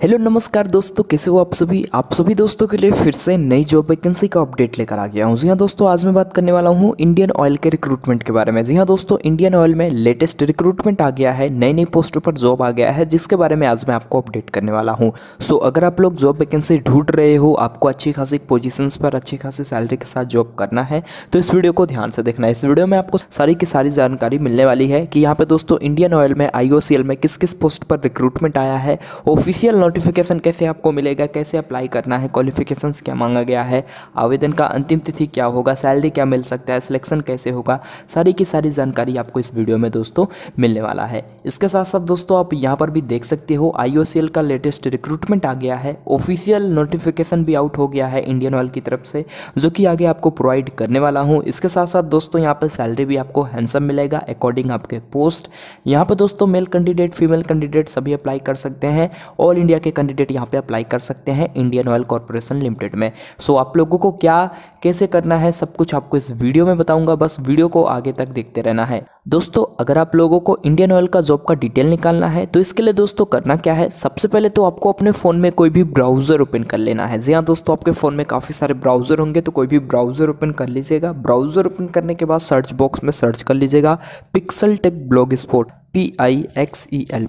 Hello, नमस्कार दोस्तों, कैसे हो आप सभी? आप सभी दोस्तों के लिए फिर से नई जॉब वैकेंसी का अपडेट लेकर आ गया हूँ। जी हाँ दोस्तों, आज मैं बात करने वाला हूँ इंडियन ऑयल के रिक्रूटमेंट के बारे में। जी हाँ दोस्तों इंडियन ऑयल में लेटेस्ट रिक्रूटमेंट आ गया है, नई नई पोस्टों पर जॉब आ गया है, जिसके बारे में आज मैं आपको अपडेट करने वाला हूँ। सो अगर आप लोग जॉब वैकेंसी ढूंढ रहे हो, आपको अच्छी खासी पोजिशन पर, अच्छी खासी सैलरी के साथ जॉब करना है तो इस वीडियो को ध्यान से देखना है। इस वीडियो में आपको सारी की सारी जानकारी मिलने वाली है कि यहाँ पे दोस्तों इंडियन ऑयल में आई में किस किस पोस्ट पर रिक्रूटमेंट आया है ऑफिशियल नोटिफिकेशन कैसे आपको मिलेगा, कैसे अप्लाई करना है क्वालिफिकेशंस क्या मांगा गया है, आवेदन का अंतिम तिथि क्या होगा सैलरी क्या मिल सकता है सिलेक्शन कैसे होगा, सारी की सारी जानकारी आपको इस वीडियो में दोस्तों मिलने वाला है। इसके साथ साथ दोस्तों आप यहाँ पर भी देख सकते हो आई का लेटेस्ट रिक्रूटमेंट आ गया है ऑफिशियल नोटिफिकेशन भी आउट हो गया है इंडियन ऑयल की तरफ़ से, जो कि आगे आपको प्रोवाइड करने वाला हूँ। इसके साथ साथ दोस्तों यहाँ पर सैलरी भी आपको हैंडसम मिलेगा अकॉर्डिंग आपके पोस्ट यहाँ पर दोस्तों मेल कैंडिडेट फीमेल कैंडिडेट सभी अप्लाई कर सकते हैं ऑल इंडिया के कैंडिडेट यहाँ पे अप्लाई कर सकते हैं इंडियन ऑयल कॉरपोरेशन लिमिटेड में। सो आप लोगों को क्या, कैसे करना है, सब कुछ आपको इस वीडियो में बताऊँगा। बस वीडियो को आगे तक देखते रहना है। दोस्तों, अगर आप लोगों को इंडियन ऑयल का जॉब का डिटेल निकालना है तो इसके लिए दोस्तों करना क्या है? सबसे पहले तो आपको अपने फ़ोन में कोई भी ब्राउज़र ओपन कर लेना है। जी हाँ दोस्तों, आपके फ़ोन में काफ़ी सारे ब्राउज़र होंगे तो कोई भी ब्राउज़र ओपन कर लीजिएगा। ब्राउज़र ओपन करने के बाद सर्च बॉक्स में सर्च कर लीजिएगा। Pixel tech blog sport P I X E L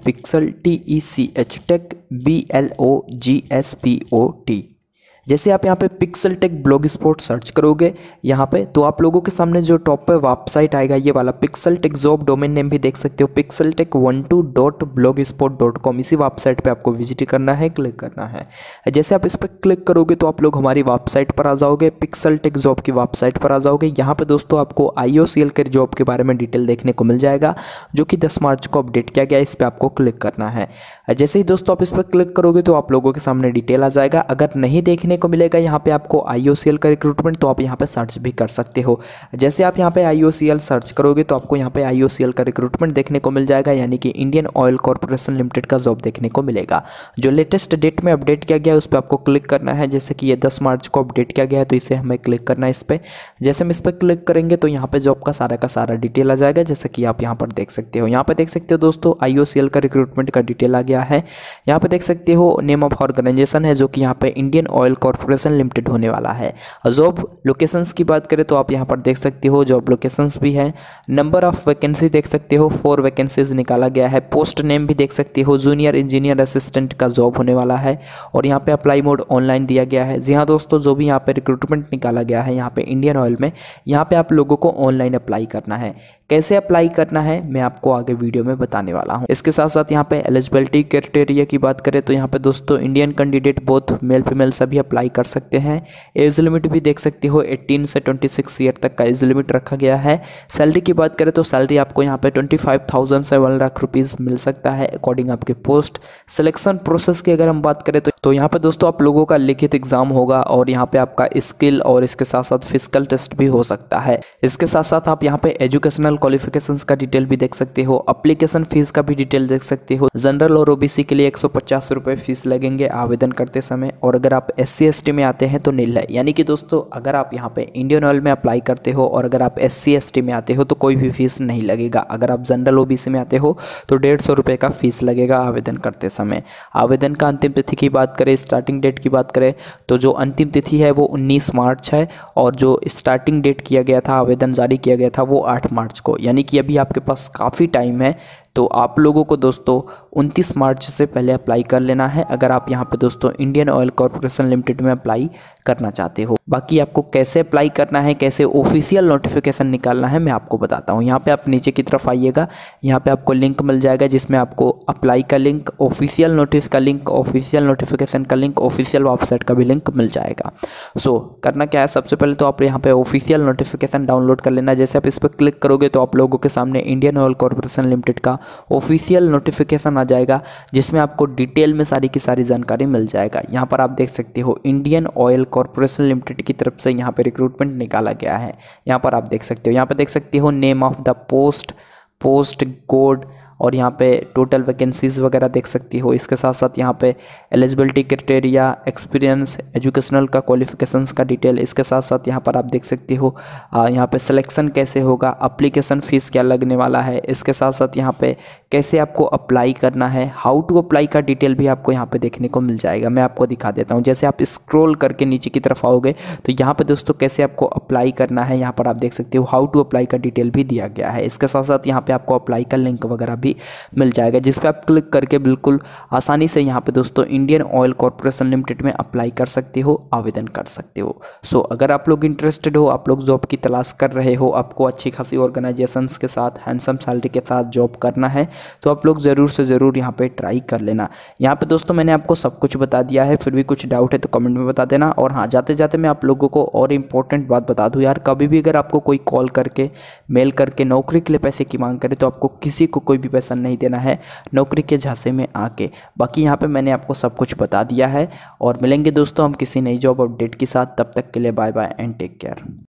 जैसे आप यहाँ पे pixel tech blog spot search करोगे यहाँ पे तो आप लोगों के सामने जो टॉप पे वेबसाइट आएगा, ये वाला pixel tech job domain name भी देख सकते हो। Pixel tech one two dot blog spot dot com इसी वेबसाइट पे आपको विज़िट करना है क्लिक करना है। जैसे आप इस पर क्लिक करोगे तो आप लोग हमारी वेबसाइट पर आ जाओगे पिक्सल टेक जॉब की वेबसाइट पर आ जाओगे। यहाँ पर दोस्तों आपको आई ओ सी एल के जॉब के बारे में डिटेल देखने को मिल जाएगा, जो कि दस मार्च को अपडेट किया गया, इस पर आपको क्लिक करना है। जैसे ही दोस्तों आप इस पर क्लिक करोगे तो आप लोगों के सामने डिटेल आ जाएगा। अगर नहीं देखने को मिलेगा, यहाँ पे आपको आईओसीएल का रिक्रूटमेंट तो आप यहाँ पे सर्च भी कर सकते हो। जैसे आप यहाँ पे IOCL सर्च करोगे तो आपको यहाँ पे IOCL का रिक्रूटमेंट देखने को मिल जाएगा, यानी कि इंडियन ऑयल कॉरपोरेशन लिमिटेड का जॉब देखने को मिलेगा। जो लेटेस्ट डेट में अपडेट किया गया है उस पर आपको क्लिक करना है, जैसे कि ये दस मार्च को अपडेट किया गया है तो इसे हमें क्लिक करना है इस पर जैसे हम इस पर क्लिक करेंगे तो यहाँ पे जॉब का सारा का सारा डिटेल आ जाएगा, जैसे कि आप यहाँ पर देख सकते हो। यहाँ पर देख सकते हो दोस्तों आईओसीएल का रिक्रूटमेंट का डिटेल आ गया है। यहाँ पर देख सकते हो नेम ऑफ़ ऑर्गेनाइजेशन है, जो कि यहाँ पे इंडियन ऑयल कॉरपोरेशन लिमिटेड होने वाला है। जॉब लोकेशंस की बात करें तो आप यहाँ पर देख सकते हो, जॉब लोकेशंस भी है। नंबर ऑफ़ वैकेंसी देख सकते हो, फोर वैकेंसीज निकाला गया है। पोस्ट नेम भी देख सकते हो, जूनियर इंजीनियर असिस्टेंट का जॉब होने वाला है। और यहाँ पे अप्लाई मोड ऑनलाइन दिया गया है। जी हाँ दोस्तों, जो भी यहाँ पे रिक्रूटमेंट निकाला गया है यहाँ पे इंडियन ऑयल में, यहाँ पे आप लोगों को ऑनलाइन अप्लाई करना है। कैसे अप्लाई करना है मैं आपको आगे वीडियो में बताने वाला हूँ। इसके साथ साथ यहाँ पे एलिजिबिलिटी क्राइटेरिया की बात करें तो यहाँ पे दोस्तों Indian candidate both male female सभी अप्लाई कर सकते हैं। एज लिमिट भी देख सकते हो 18 से 26 ईयर तक का एज लिमिट रखा गया है। सैलरी की बात करें तो सैलरी आपको यहाँ पे ट्वेंटी फाइव थाउज़ेंड से वन लाख रुपीज़ मिल सकता है अकॉर्डिंग आपके पोस्ट सिलेक्शन प्रोसेस की अगर हम बात करें तो, तो यहाँ पे दोस्तों आप लोगों का लिखित एग्ज़ाम होगा और यहाँ पे आपका स्किल और इसके साथ साथ फ़िज़िकल टेस्ट भी हो सकता है। इसके साथ साथ आप यहाँ पे एजुकेशनल क्वालिफिकेशंस का डिटेल भी देख सकते हो अप्लीकेशन फ़ीस का भी डिटेल देख सकते हो। जनरल और ओबीसी के लिए एक सौ फ़ीस लगेंगे आवेदन करते समय। और अगर आप एस सी में आते हैं तो नील है यानी कि दोस्तों, अगर आप यहाँ पे इंडियन ऑयल में अप्लाई करते हो और अगर आप एस सी में आते हो तो कोई भी फ़ीस नहीं लगेगा। अगर आप जनरल ओबीसी में आते हो तो डेढ़ सौ रुपये का फ़ीस लगेगा आवेदन करते समय। आवेदन का अंतिम तिथि की बात करें स्टार्टिंग डेट की बात करें तो जो अंतिम तिथि है वो उन्नीस मार्च है और जो स्टार्टिंग डेट किया गया था, आवेदन जारी किया गया था वो आठ मार्च को यानी कि अभी आपके पास काफ़ी टाइम है तो आप लोगों को दोस्तों 29 मार्च से पहले अप्लाई कर लेना है अगर आप यहाँ पे दोस्तों इंडियन ऑयल कॉरपोरेशन लिमिटेड में अप्लाई करना चाहते हो। बाकी आपको कैसे अप्लाई करना है कैसे ऑफिशियल नोटिफिकेशन निकालना है मैं आपको बताता हूँ। यहाँ पे आप नीचे की तरफ़ आइएगा यहाँ पे आपको लिंक मिल जाएगा जिसमें आपको अप्लाई का लिंक ऑफिशियल नोटिस का लिंक ऑफिशियल नोटिफिकेशन का लिंक ऑफिशियल वेबसाइट का भी लिंक मिल जाएगा। सो so, करना क्या है? सबसे पहले तो आप यहाँ पे ऑफिशियल नोटिफिकेशन डाउनलोड कर लेना। जैसे आप इस पर क्लिक करोगे तो आप लोगों के सामने इंडियन ऑयल कॉरपोरेशन लिमिटेड का ऑफिशियल नोटिफिकेशन आ जाएगा, जिसमें आपको डिटेल में सारी की सारी जानकारी मिल जाएगा। यहाँ पर आप देख सकते हो इंडियन ऑयल कॉरपोरेशन लिमिटेड की तरफ़ से यहाँ पर रिक्रूटमेंट निकाला गया है। यहाँ पर आप देख सकते हो, यहाँ पर देख सकते हो name of the post post code और यहाँ पे टोटल वैकेंसीज़ वगैरह देख सकती हो। इसके साथ साथ यहाँ पे एलिजिबिलिटी क्राइटेरिया एक्सपीरियंस एजुकेशनल का क्वालिफिकेशंस का डिटेल इसके साथ साथ यहाँ पर आप देख सकती हो। यहाँ पे सिलेक्शन कैसे होगा अप्लीकेशन फ़ीस क्या लगने वाला है, इसके साथ साथ यहाँ पे कैसे आपको अप्लाई करना है हाउ टू अप्लाई का डिटेल भी आपको यहाँ पे देखने को मिल जाएगा। मैं आपको दिखा देता हूँ। जैसे आप स्क्रोल करके नीचे की तरफ़ आओगे तो यहाँ पे दोस्तों कैसे आपको अप्लाई करना है, यहाँ पर आप देख सकते हो हाउ टू अप्लाई का डिटेल भी दिया गया है। इसके साथ साथ यहाँ पे आपको अप्लाई का लिंक वगैरह भी मिल जाएगा जिस पर आप क्लिक करके बिल्कुल आसानी से यहाँ पे दोस्तों इंडियन ऑयल कॉरपोरेशन लिमिटेड में अप्लाई कर सकते हो, आवेदन कर सकते हो। सो अगर आप लोग इंटरेस्टेड हो, आप लोग जॉब की तलाश कर रहे हो, आपको अच्छी खासी ऑर्गेनाइजेशन के साथ हैंडसम सैलरी के साथ जॉब करना है तो आप लोग ज़रूर से ज़रूर यहाँ पर ट्राई कर लेना। यहाँ पर दोस्तों मैंने आपको सब कुछ बता दिया है, फिर भी कुछ डाउट है तो कमेंट में बता देना। और हाँ जाते जाते मैं आप लोगों को और इंपॉर्टेंट बात बता दूँ यार, कभी भी अगर आपको कोई कॉल करके मेल करके नौकरी के लिए पैसे की मांग करे तो आपको किसी को कोई भी पैसा नहीं देना है, नौकरी के झांसे में आके। बाकी यहाँ पे मैंने आपको सब कुछ बता दिया है और मिलेंगे दोस्तों हम किसी नई जॉब अपडेट के साथ। तब तक के लिए bye bye and take care